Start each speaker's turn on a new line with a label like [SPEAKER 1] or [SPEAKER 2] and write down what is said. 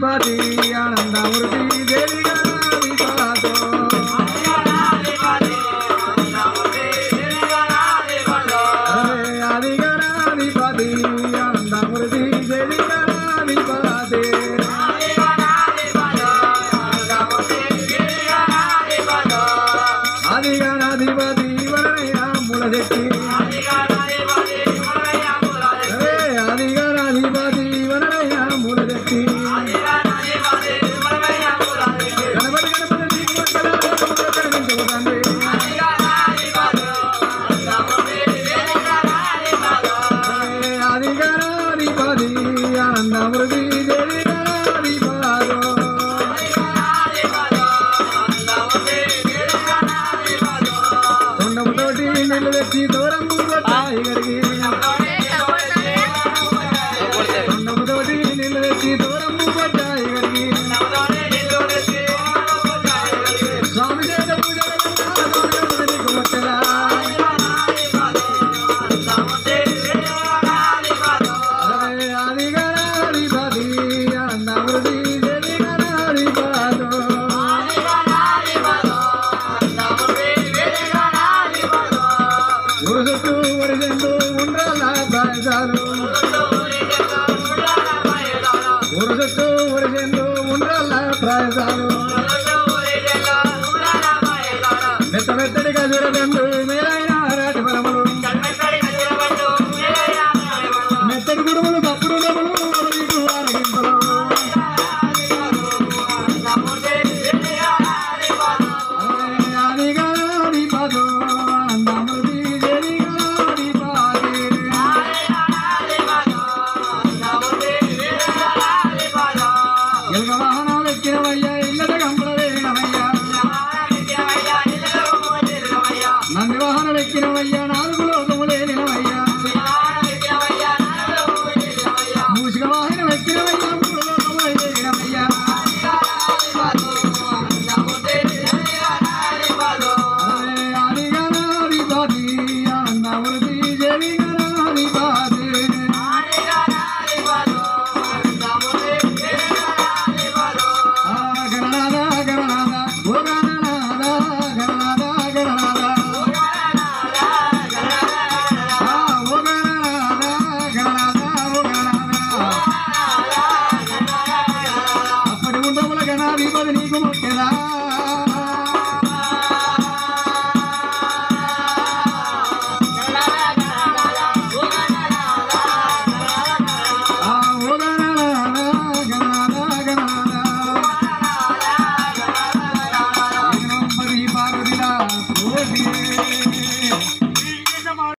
[SPEAKER 1] பதி ஆனந்தமூர்த்தி தேவி मिल व्यक्ति दौरम टाइगर की ఉరుగట్టు వరిజండు ఉండాల పాయసాలు. ఉరుగట్టు వరిజండు ఉండాల పాయసాలు. మెత్త మెత్తడిగా చూడదండు madre cómo quedar.